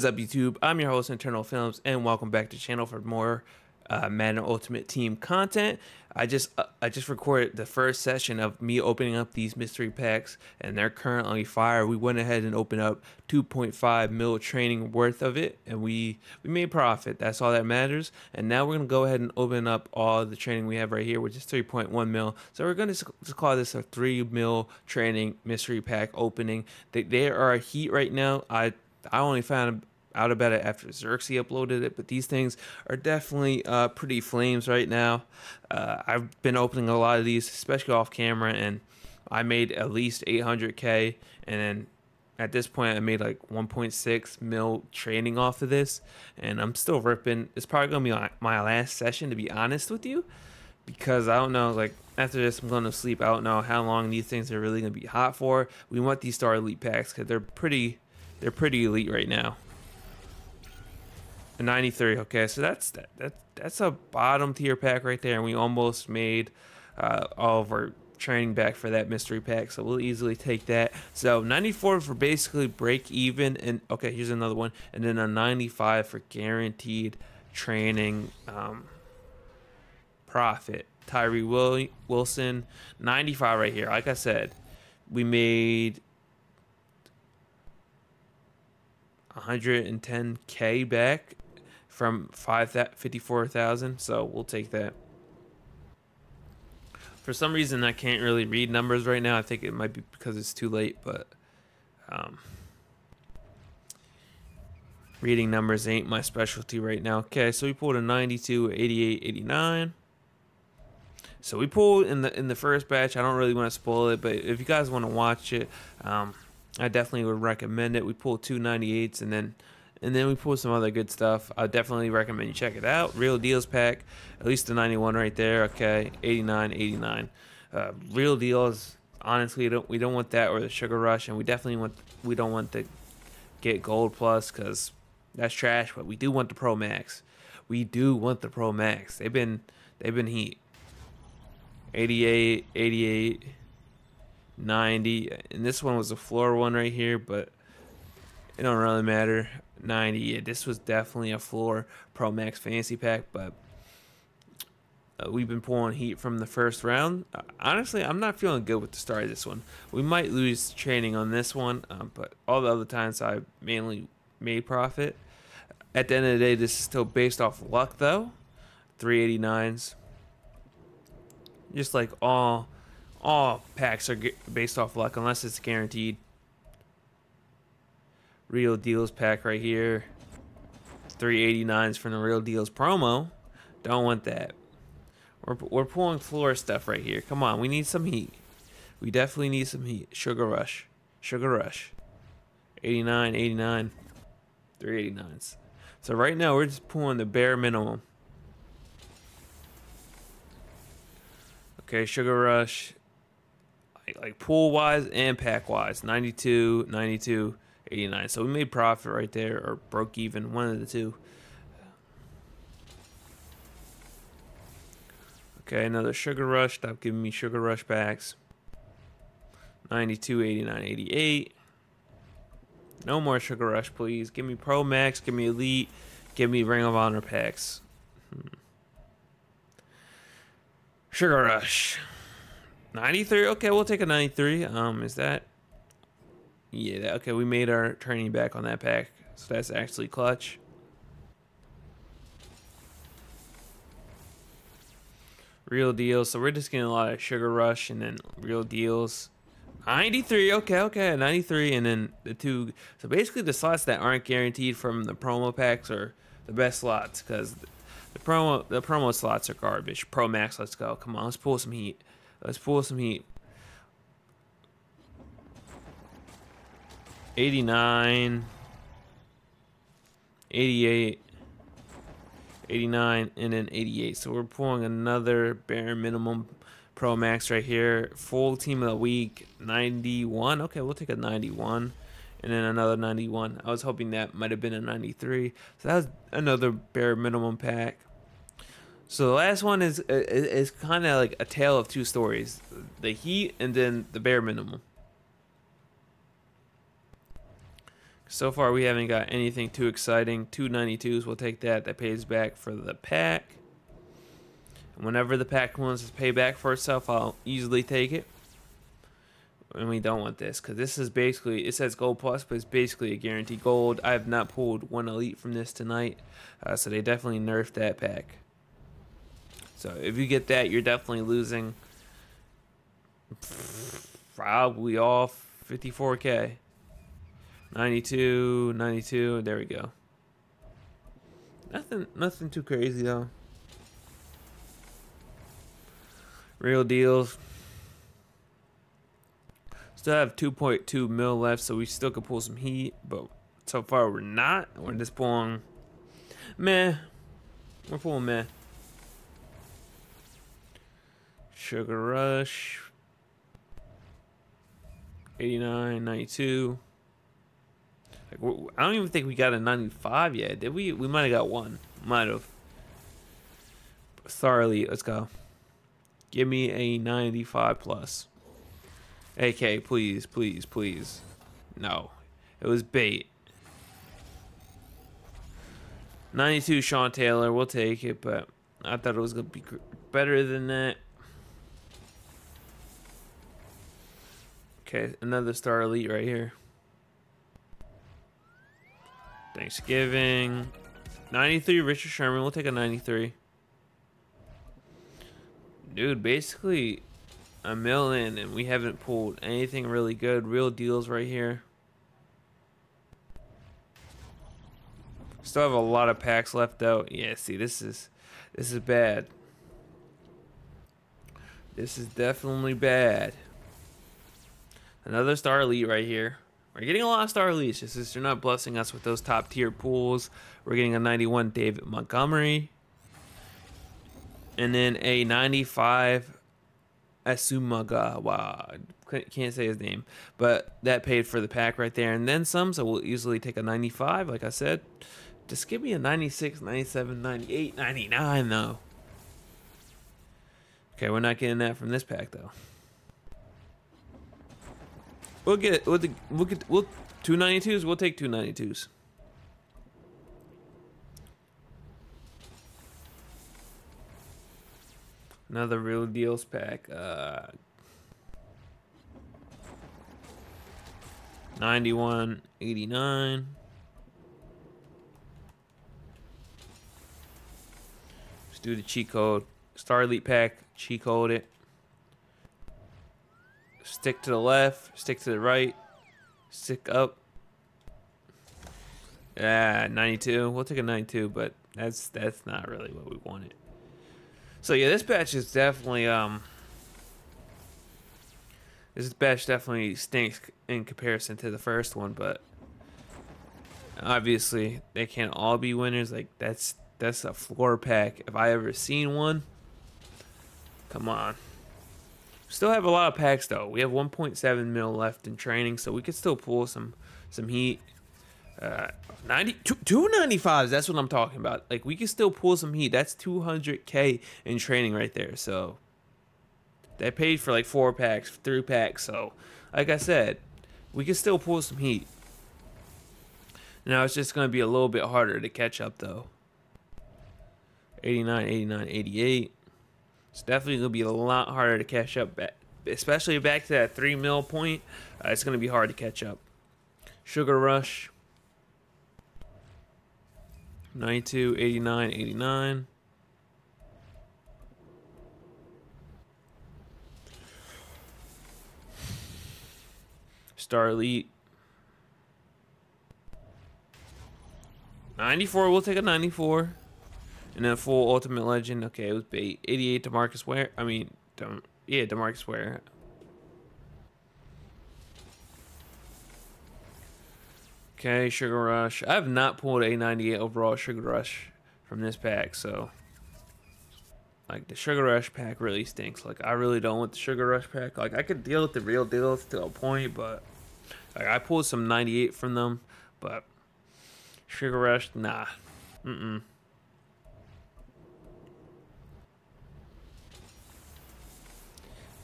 What's up, YouTube? I'm your host, Internal Films, and welcome back to the channel for more uh, Madden Ultimate Team content. I just uh, I just recorded the first session of me opening up these mystery packs, and they're currently fire. We went ahead and opened up 2.5 mil training worth of it, and we we made profit. That's all that matters. And now we're gonna go ahead and open up all the training we have right here, which is 3.1 mil. So we're gonna just call this a 3 mil training mystery pack opening. They, they are a heat right now. I I only found out about it after Xerxes uploaded it, but these things are definitely uh, pretty flames right now. Uh, I've been opening a lot of these, especially off camera, and I made at least 800k, and then at this point I made like 1.6 mil trading off of this, and I'm still ripping. It's probably gonna be my, my last session to be honest with you, because I don't know like. After this, I'm going to sleep. I don't know how long these things are really going to be hot for. We want these Star Elite packs because they're pretty, they're pretty elite right now. A 93. Okay, so that's that, that that's a bottom tier pack right there, and we almost made uh, all of our training back for that mystery pack, so we'll easily take that. So 94 for basically break even, and okay, here's another one, and then a 95 for guaranteed training um, profit. Tyree Will- Wilson, 95 right here. Like I said, we made 110k back from 54,000, so we'll take that. For some reason, I can't really read numbers right now. I think it might be because it's too late, but um, reading numbers ain't my specialty right now. Okay, so we pulled a 92, 88, 89. So we pulled in the in the first batch. I don't really want to spoil it, but if you guys want to watch it, um, I definitely would recommend it. We pulled two 98s and then and then we pulled some other good stuff. I definitely recommend you check it out. Real Deals pack, at least the 91 right there. Okay, 89, 89. Uh, real Deals. Honestly, don't, we don't want that or the Sugar Rush, and we definitely want we don't want to get Gold Plus because that's trash. But we do want the Pro Max. We do want the Pro Max. They've been they've been heat. 88, 88, 90, and this one was a floor one right here, but it don't really matter. 90. Yeah, this was definitely a floor Pro Max fantasy pack, but uh, we've been pulling heat from the first round. Uh, honestly, I'm not feeling good with the start of this one. We might lose training on this one, um, but all the other times I mainly made profit. At the end of the day, this is still based off luck, though. 389s. Just like all all packs are based off luck, unless it's guaranteed. Real Deals pack right here. 389s from the Real Deals promo. Don't want that. We're, we're pulling floor stuff right here. Come on, we need some heat. We definitely need some heat. Sugar Rush. Sugar Rush. 89, 89. 389s. So right now, we're just pulling the bare minimum. Okay, Sugar Rush. Like, like pool wise and pack wise. 92, 92. 89. So we made profit right there, or broke even, one of the two. Okay, another Sugar Rush. Stop giving me Sugar Rush packs. 92, 89, 88. No more Sugar Rush, please. Give me Pro Max, give me Elite, give me Ring of Honor packs. Hmm. Sugar Rush. 93. Okay, we'll take a 93. Um, is that yeah, okay, we made our training back on that pack, so that's actually clutch. Real deals, so we're just getting a lot of Sugar Rush and then real deals. 93, okay, okay, 93, and then the two. So basically, the slots that aren't guaranteed from the promo packs are the best slots because the promo the promo slots are garbage. Pro Max, let's go. Come on, let's pull some heat. Let's pull some heat. 89, 88, 89, and then 88. So we're pulling another bare minimum Pro Max right here. Full team of the week, 91. Okay, we'll take a 91. And then another 91. I was hoping that might have been a 93. So that's another bare minimum pack. So the last one is is, is kind of like a tale of two stories: the Heat and then the bare minimum. So far, we haven't got anything too exciting. 292s, we'll take that. That pays back for the pack. And whenever the pack wants to pay back for itself, I'll easily take it. And we don't want this because this is basically, it says gold plus, but it's basically a guaranteed gold. I have not pulled one elite from this tonight. Uh, so they definitely nerfed that pack. So if you get that, you're definitely losing probably off 54k. 92, 92, there we go. Nothing nothing too crazy though. Real deals. Still have 2.2 mil left, so we still could pull some heat, but so far we're not. We're just pulling meh. We're pulling meh. Sugar Rush. 89, 92. Like, I don't even think we got a 95 yet. Did we? We might have got one. Might have. Thoroughly, let's go. Give me a 95 plus. AK, please, please, please. No. It was bait. 92 Sean Taylor, we'll take it, but I thought it was going to be better than that. Okay, another Star Elite right here. Thanksgiving. 93 Richard Sherman. We'll take a 93. Dude, basically a mill in and we haven't pulled anything really good. Real deals right here. Still have a lot of packs left out. Yeah, see, this is this is bad. This is definitely bad. Another Star Elite right here. We're getting a of Star Elites. Just they're not blessing us with those top tier pools. We're getting a 91 David Montgomery. And then a 95 Asumagawa. Can't say his name. But that paid for the pack right there. And then some. So we'll easily take a 95, like I said. Just give me a 96, 97, 98, 99, though. Okay, we're not getting that from this pack, though. We'll get we'll, we'll get we'll two ninety twos. We'll take two ninety twos. Another real deals pack. Uh, 91, 89. Let's do the cheat code. Star Elite pack, cheat code it. Stick to the left, stick to the right, stick up. Yeah, 92. We'll take a 92, but that's that's not really what we wanted. So yeah, this batch is definitely um this batch definitely stinks in comparison to the first one, but obviously they can't all be winners. Like that's that's a floor pack if I ever seen one. Come on. Still have a lot of packs though. We have 1.7 mil left in training, so we could still pull some some heat. Uh, 90 295s. That's what I'm talking about. Like we can still pull some heat. That's 200k in training right there. So they paid for like four packs, three packs. So like I said, we can still pull some heat. Now it's just going to be a little bit harder to catch up though. 89, 89, 88. It's definitely going to be a lot harder to catch up, especially back to that 3 mil point. Uh, it's going to be hard to catch up. Sugar Rush. 92, 89, 89. Star Elite. 94, we'll take a 94. And then full Ultimate Legend. Okay, it was bait. 88 Demarcus Ware. I mean, Dem yeah, Demarcus Ware. Okay, Sugar Rush. I have not pulled a 98 overall Sugar Rush from this pack, so like the Sugar Rush pack really stinks. Like I really don't want the Sugar Rush pack. Like I could deal with the real deals to a point, but like I pulled some 98 from them, but Sugar Rush, nah. Mm-mm.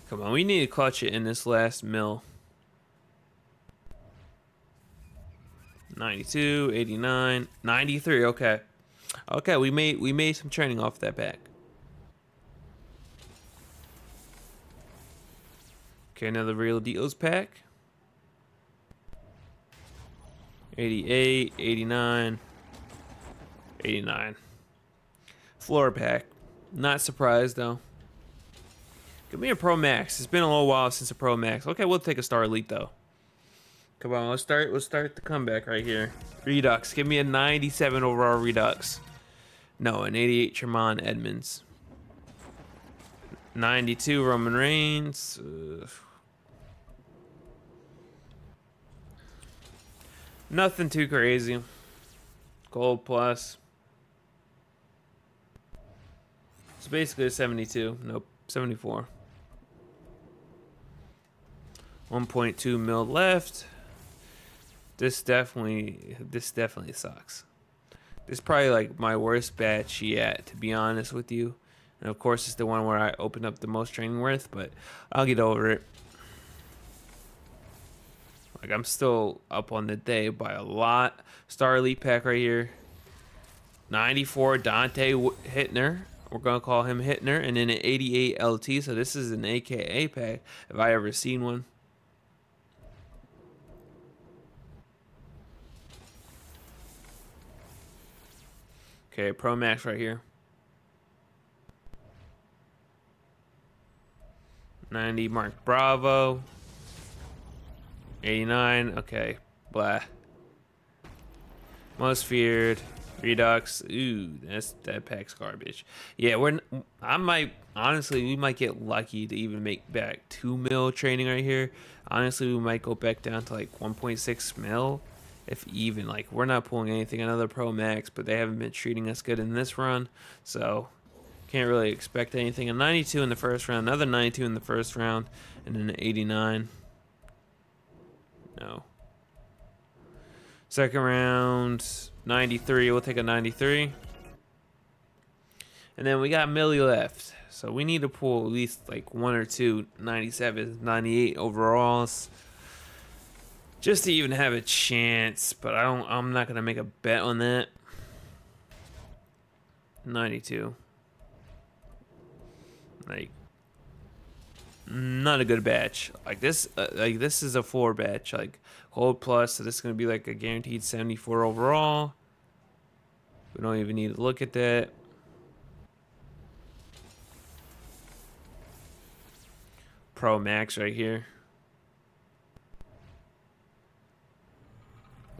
Come on, we need to clutch it in this last mill. 92, 89, 93. Okay. Okay, we made we made some training off that pack. Okay, another real deals pack. 88, 89, 89. Floor pack. Not surprised though. Give me a Pro Max. It's been a little while since a Pro Max. Okay, we'll take a Star Elite though. Come on, let's start. Let's start the comeback right here. Redux. Give me a 97 overall Redux. No, an 88 Tremont Edmunds. 92 Roman Reigns. Ugh. Nothing too crazy. Gold plus. It's basically a 72. Nope, 74. 1.2 mil left. This definitely, this definitely sucks. This is probably like my worst batch yet, to be honest with you. And of course, it's the one where I opened up the most training worth, but I'll get over it. Like I'm still up on the day by a lot. Star Elite pack right here. 94 Dante Hittner. We're gonna call him Hittner, and then an 88 LT. So this is an AKA pack if I ever seen one. Okay, Pro Max right here. 90 Mark Bravo. 89, okay. Blah. Most feared. Redux. Ooh, that's that pack's garbage. Yeah, we're I might honestly we might get lucky to even make back two mil training right here. Honestly, we might go back down to like 1.6 mil if even like we're not pulling anything another pro max but they haven't been treating us good in this run. So can't really expect anything. A 92 in the first round another 92 in the first round and then an 89 no. Second round 93 we'll take a 93 and then we got Millie left. So we need to pull at least like one or two. 97 98 overalls just to even have a chance, but I don't I'm not to make a bet on that. 92. Like not a good batch. Like this uh, like this is a 4 batch like hold plus so this is to be like a guaranteed 74 overall. We don't even need to look at that. Pro Max right here.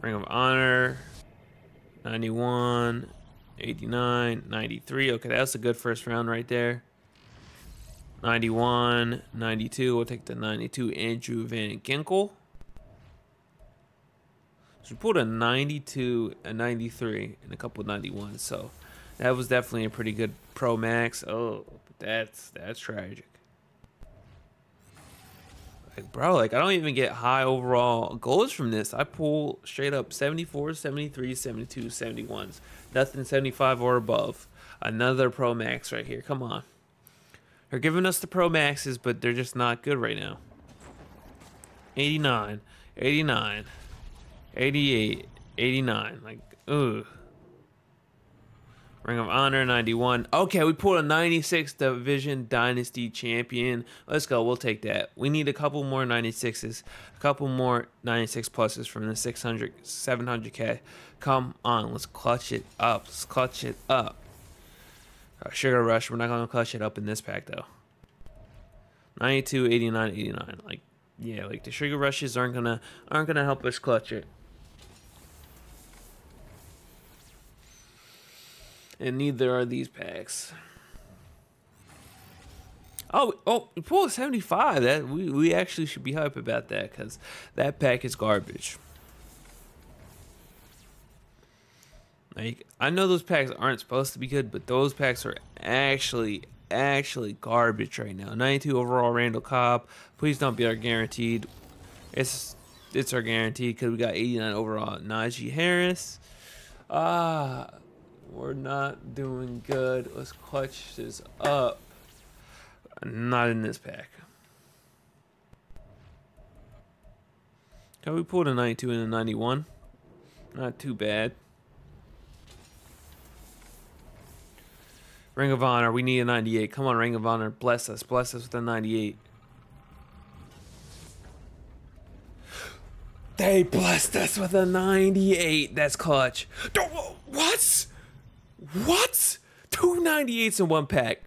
Ring of Honor, 91, 89, 93. Okay, that's a good first round right there. 91, 92. We'll take the 92 Andrew Van Ginkel. So we pulled a 92, a 93, and a couple 91s. So that was definitely a pretty good Pro Max. Oh, that's that's tragic. Like, bro, like I don't even get high overall goals from this. I pull straight up 74, 73, 72, 71s. Nothing 75 or above. Another Pro Max right here. Come on. They're giving us the Pro Maxes, but they're just not good right now. 89, 89, 88, 89. Like, ugh. Ring of Honor 91. Okay, we pulled a 96 Division Dynasty Champion. Let's go. We'll take that. We need a couple more 96s, a couple more 96 pluses from the 600, 700K. Come on, let's clutch it up. Let's clutch it up. Uh, Sugar Rush, we're not going to clutch it up in this pack, though. 92, 89, 89. Like, yeah, like the Sugar Rushes aren't going to aren't gonna help us clutch it. And neither are these packs. Oh, oh, we pulled 75. That we, we actually should be hype about that because that pack is garbage. Like I know those packs aren't supposed to be good, but those packs are actually actually garbage right now. 92 overall Randall Cobb. Please don't be our guaranteed. It's it's our guaranteed because we got 89 overall Najee Harris. Ah. Uh, we're not doing good. Let's clutch this up. Not in this pack. Okay, we pulled a 92 and a 91. Not too bad. Ring of Honor, we need a 98. Come on, Ring of Honor, bless us. Bless us with a 98. They blessed us with a 98. That's clutch. What? What? Two 98s in one pack.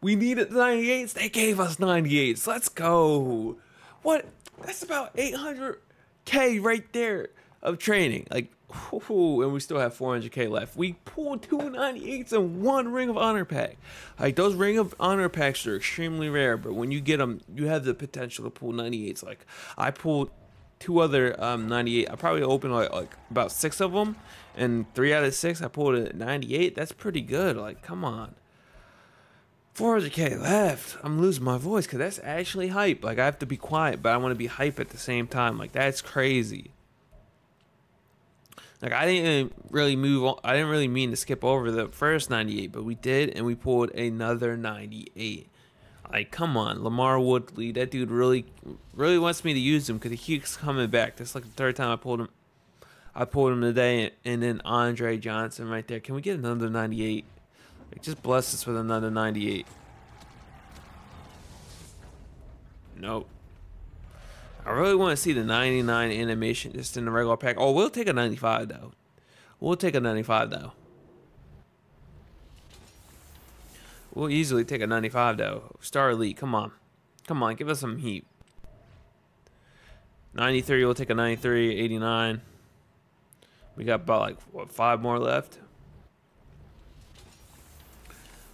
We needed 98s. They gave us 98s. Let's go. What? That's about 800k right there of training. Like, whoo, and we still have 400k left. We pulled two 98s in one Ring of Honor pack. Like those Ring of Honor packs are extremely rare, but when you get them, you have the potential to pull 98s. Like I pulled two other um, 98. I probably opened like, like about six of them, and three out of six I pulled a 98. That's pretty good. Like, come on. 400k left. I'm losing my voice because that's actually hype. Like, I have to be quiet, but I want to be hype at the same time. Like, that's crazy. Like, I didn't really move on. I didn't really mean to skip over the first 98, but we did, and we pulled another 98. Like, come on, LaMarr Woodley. That dude really, really wants me to use him because he keeps coming back. That's like the third time I pulled him. I pulled him today, and then Andre Johnson right there. Can we get another 98? Like, just bless us with another 98. Nope. I really want to see the 99 animation just in the regular pack. Oh, we'll take a 95 though. We'll take a 95 though. We'll easily take a 95 though. Star Elite, come on. Come on, give us some heat. 93, we'll take a 93, 89. We got about like, what, five more left?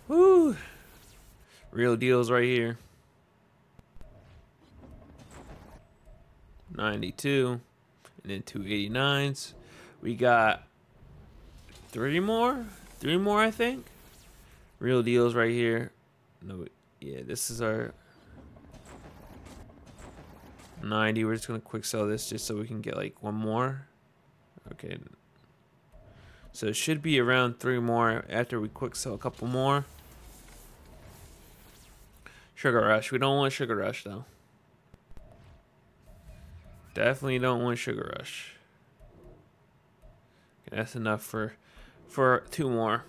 Woo! Real deals right here. 92. And then two 89s. We got three more? Three more, I think. Real deals right here. No, yeah, this is our 90. We're just going to quick sell this just so we can get like one more. Okay. So it should be around three more after we quick sell a couple more. Sugar Rush. We don't want Sugar Rush though. Definitely don't want Sugar Rush. Okay, that's enough for for two more.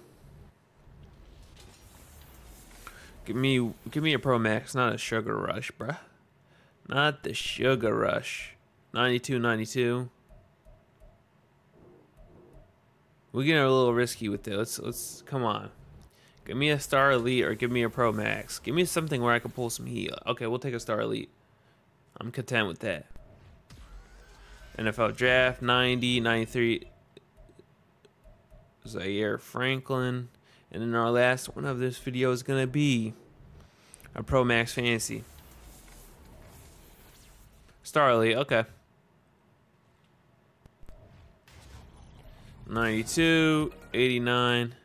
Give me give me a Pro Max, not a Sugar Rush, bruh. Not the Sugar Rush. 92, 92. We're getting a little risky with this. Let's let's come on. Give me a Star Elite or give me a Pro Max. Give me something where I can pull some heat. Okay, we'll take a Star Elite. I'm content with that. NFL Draft 90, 93. Zaire Franklin. And then our last one of this video is going to be a Pro Max Fantasy. Starly, okay. 92, 89.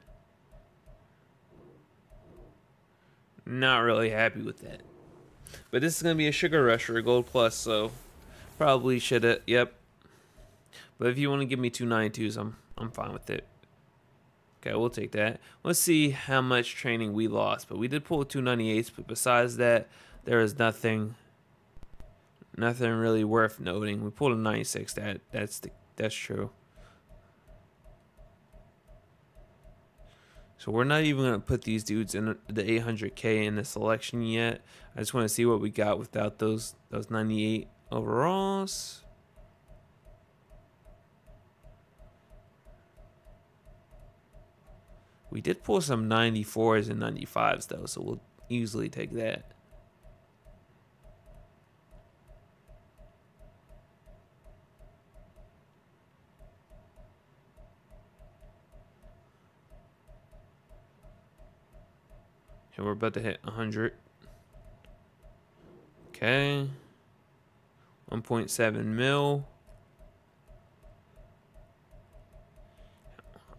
Not really happy with that. But this is going to be a Sugar Rush or a Gold Plus, so probably should have, yep. But if you want to give me two 92s, I'm, I'm fine with it. Okay, we'll take that. Let's see how much training we lost. But we did pull 298s, but besides that, there is nothing nothing really worth noting. We pulled a 96. That that's the that's true. So we're not even going to put these dudes in the 800k in the selection yet. I just want to see what we got without those those 98 overalls. We did pull some 94s and 95s though, so we'll easily take that. And we're about to hit 100. Okay. 1.7 mil.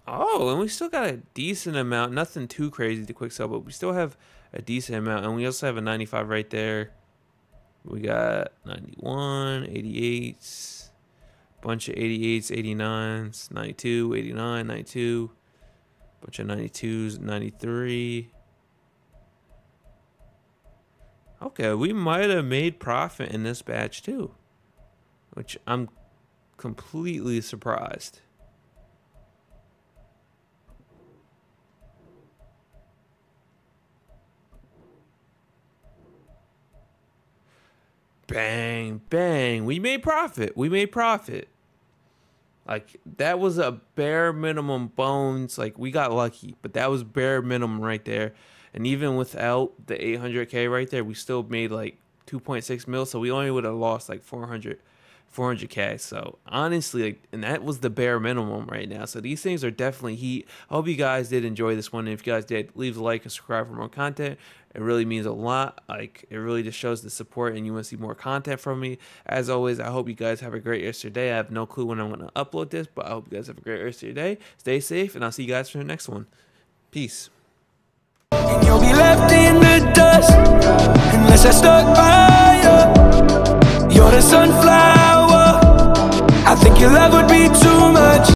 Oh, and we still got a decent amount. Nothing too crazy to quick sell, but we still have a decent amount. And we also have a 95 right there. We got 91, 88s, bunch of 88s, 89s, 92, 89, 92, bunch of 92s, 93. Okay, we might have made profit in this batch too, which I'm completely surprised. Bang, bang. We made profit. We made profit. Like that was a bare minimum bones. Like we got lucky, but that was bare minimum right there. And even without the 800k right there, we still made like 2.6 mil. So we only would have lost like 400 400k. So honestly, like, and that was the bare minimum right now. So these things are definitely heat. I hope you guys did enjoy this one. And if you guys did, leave a like and subscribe for more content. It really means a lot. Like it really just shows the support, and you want to see more content from me. As always, I hope you guys have a great rest of day. I have no clue when I'm going to upload this, but I hope you guys have a great rest of your day. Stay safe, and I'll see you guys for the next one. Peace. Unless I stuck by you. You're the sunflower. I think your love would be too much.